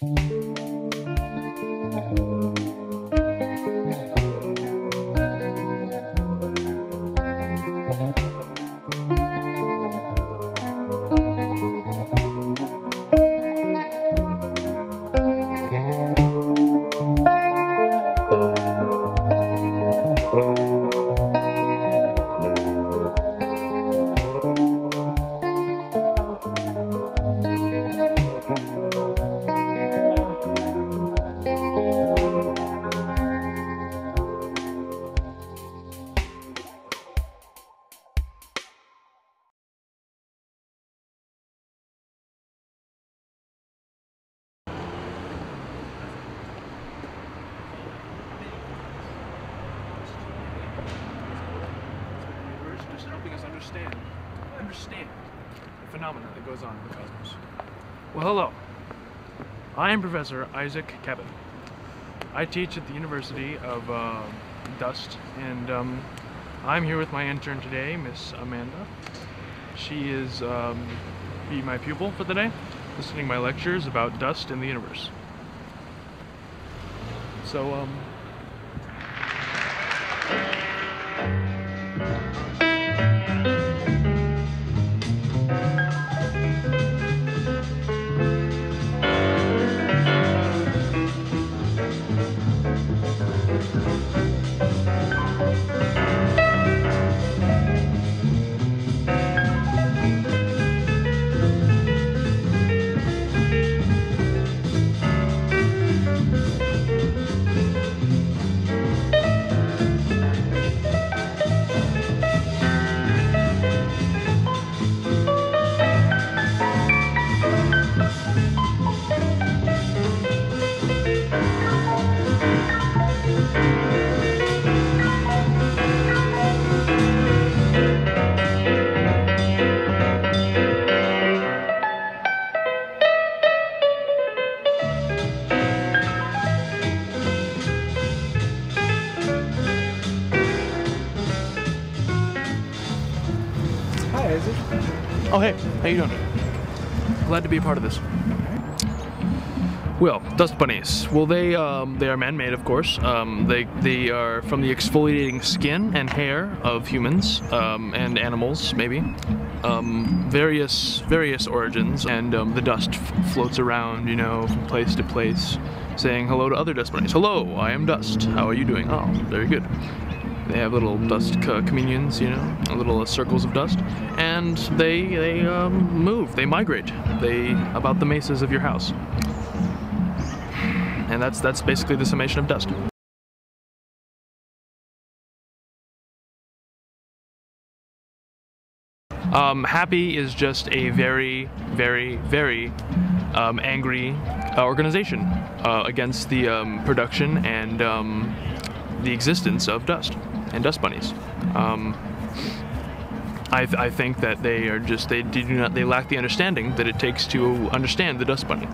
just phenomena that goes on in the cosmos. Well, hello. I am Professor Isaac Cabot. I teach at the University of uh, Dust, and um, I'm here with my intern today, Miss Amanda. She is um, be my pupil for the day, listening to my lectures about dust in the universe. So, um, Hi, Isaac. Oh, hey, how you doing? Glad to be a part of this. Well, dust bunnies. Well, they um, they are man-made, of course. Um, they they are from the exfoliating skin and hair of humans um, and animals, maybe. Um, various various origins, and um, the dust f- floats around, you know, from place to place, saying hello to other dust bunnies. Hello, I am Dust. How are you doing? Oh, very good. They have little dust communions, you know, little uh, circles of dust, and they they um, move, they migrate, they about the mesas of your house, and that's that's basically the summation of dust. Um, Happy is just a very, very, very um, angry uh, organization uh, against the um, production and um, the existence of dust and dust bunnies. Um, I, th- I think that they are just they do not they lack the understanding that it takes to understand the dust bunny,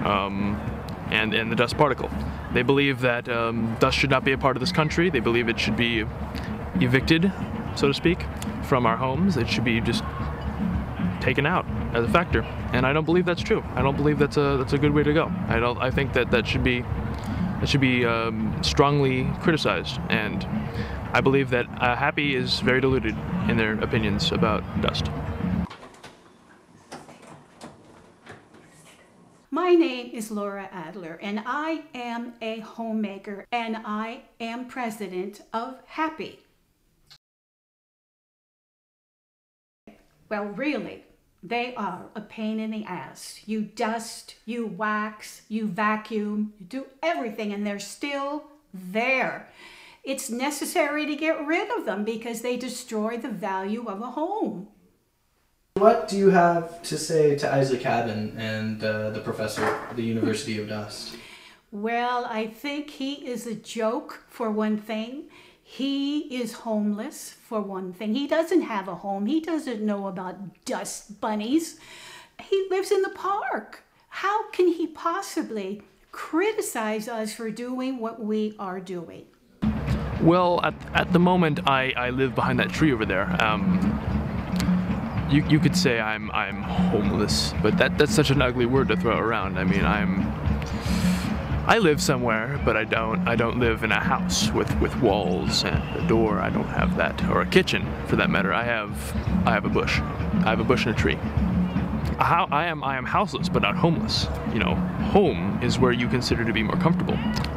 um, and and the dust particle. They believe that um, dust should not be a part of this country. They believe it should be evicted, so to speak, from our homes. It should be just taken out as a factor, and I don't believe that's true. I don't believe that's a that's a good way to go. I don't. I think that that should be that should be um, strongly criticized, and I believe that uh, Happy is very deluded in their opinions about dust. My name is Laura Adler, and I am a homemaker, and I am president of Happy. Well, really, they are a pain in the ass. You dust, you wax, you vacuum, you do everything, and they're still there. It's necessary to get rid of them because they destroy the value of a home. What do you have to say to Isaac Cabin and uh, the professor at the University of Dust? Well, I think he is a joke for one thing. He is homeless for one thing. He doesn't have a home. He doesn't know about dust bunnies. He lives in the park. How can he possibly criticize us for doing what we are doing? Well, at, at the moment, I, I live behind that tree over there. Um, you, you could say I'm I'm homeless, but that that's such an ugly word to throw around. I mean, I'm I live somewhere, but I don't I don't live in a house with with walls and a door. I don't have that or a kitchen for that matter. I have I have a bush. I have a bush and a tree. How I am I am houseless but not homeless. You know, home is where you consider to be more comfortable,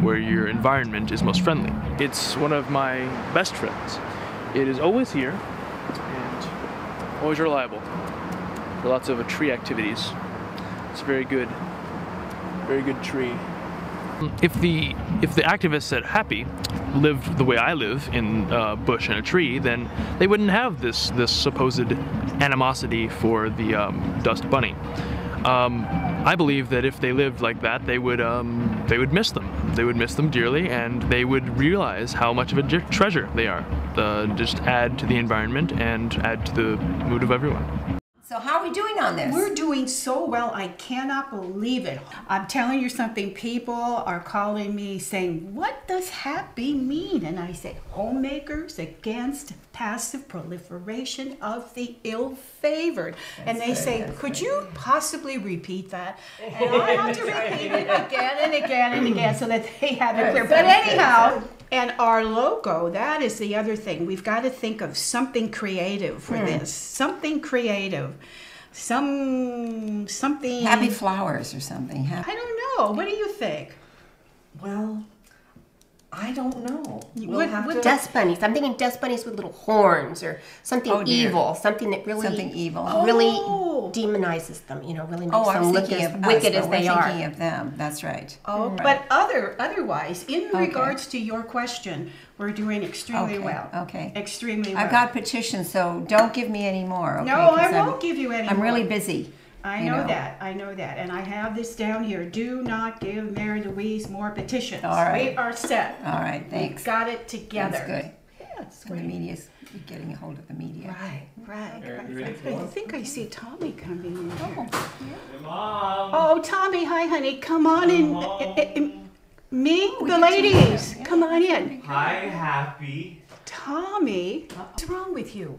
where your environment is most friendly. It's one of my best friends. It is always here and always reliable for lots of tree activities. It's very good, very good tree. If the if the activists at Happy lived the way I live in a bush and a tree, then they wouldn't have this this supposed animosity for the um, dust bunny. Um, I believe that if they lived like that, they would um, they would miss them. They would miss them dearly, and they would realize how much of a treasure they are. Uh, just add to the environment and add to the mood of everyone. How are we doing on this? We're doing so well, I cannot believe it. I'm telling you something, people are calling me saying, What does happy mean? And I say, Homemakers against passive proliferation of the ill favored. And they say, Could you possibly repeat that? And I have to repeat it again and again and again so that they have it clear. But anyhow, and our logo, that is the other thing. We've got to think of something creative for hmm. this. Something creative. Some something Happy flowers or something. Happy. I don't know. What do you think? Well, I don't know. We'll what- have what to. Dust bunnies. I'm thinking dust bunnies with little horns or something Oh, evil, something that really Something evil. really Oh. demonizes them. You know, really oh, makes Oh, them look as of wicked us, as they we're thinking of them. That's right. Oh, mm. Right. but other otherwise, in regards to your question, we're doing extremely Okay, well. okay. Extremely well. I've got petitions, so don't give me any more. Okay? No, I'm- won't give you any I'm really busy. I you know, that. I know that. And I have this down here. Do not give Mary Louise more petitions. All right. We are set. All right, thanks. We've got it together. That's good. Yeah, it's The great. media's getting a hold of the media. Right, right, right. I think I see Tommy coming in here. Oh, Tommy, hi, honey. Come on in. Eh, eh, eh, Me, the ladies, come on in. Hi, Happy. Tommy, what's wrong with you?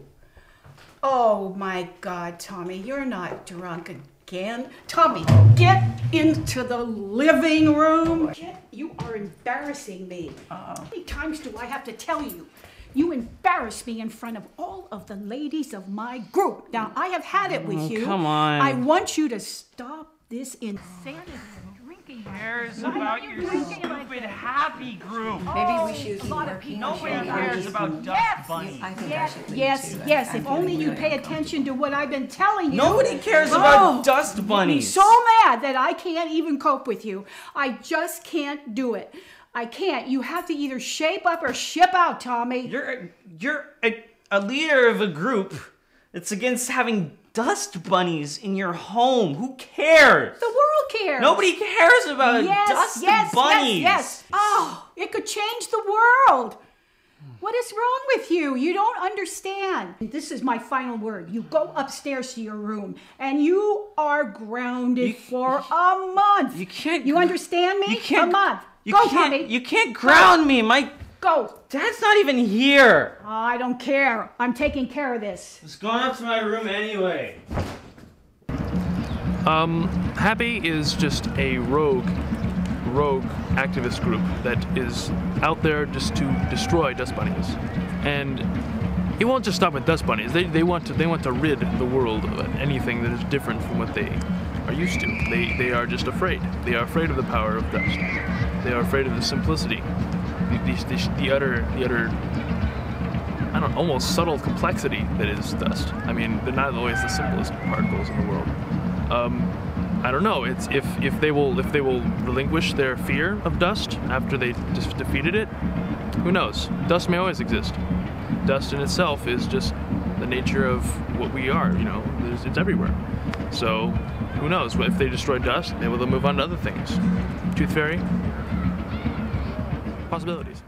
Oh my God, Tommy, you're not drunk again. Tommy, get into the living room. Get, you are embarrassing me. How many times do I have to tell you? You embarrass me in front of all of the ladies of my group. Now, I have had it with oh, you. come on. I want you to stop this insanity. Cares about your drinking stupid happy group? Maybe we should keep lot of working. people on Nobody cares about dust bunnies. I think I Yes, should leave yes, too. yes. I'm If only you really pay uncomfortable. attention to what I've been telling you. Nobody cares about dust bunnies. I'm so mad that I can't even cope with you. I just can't do it. I can't. You have to either shape up or ship out, Tommy. You're a, you're a, a leader of a group that's against having dust bunnies in your home. Who cares? the world cares. Nobody cares about yes, dust yes, bunnies. Yes, yes. Oh, it could change the world. What is wrong with you? You don't understand. This is my final word. You go upstairs to your room and you are grounded You- for a month. You can't. You understand me? You can't. A month. You go, can't, Tommy. You can't ground me. My Go. dad's not even here. I don't care. I'm taking care of this. Was going up to my room anyway. Um, Happy is just a rogue, rogue activist group that is out there just to destroy dust bunnies, and it won't just stop at dust bunnies. They, they want to they want to rid the world of anything that is different from what they are used to. They they are just afraid. They are afraid of the power of dust. They are afraid of the simplicity, the the, the, the utter the utter I don't know, almost subtle complexity that is dust. I mean, they're not always the simplest particles in the world. Um, I don't know. It's if if they will if they will relinquish their fear of dust after they just defeated it. Who knows? Dust may always exist. Dust in itself is just the nature of what we are. You know, it's everywhere. So who knows? If they destroy dust, maybe they'll move on to other things. Tooth fairy. Possibilities.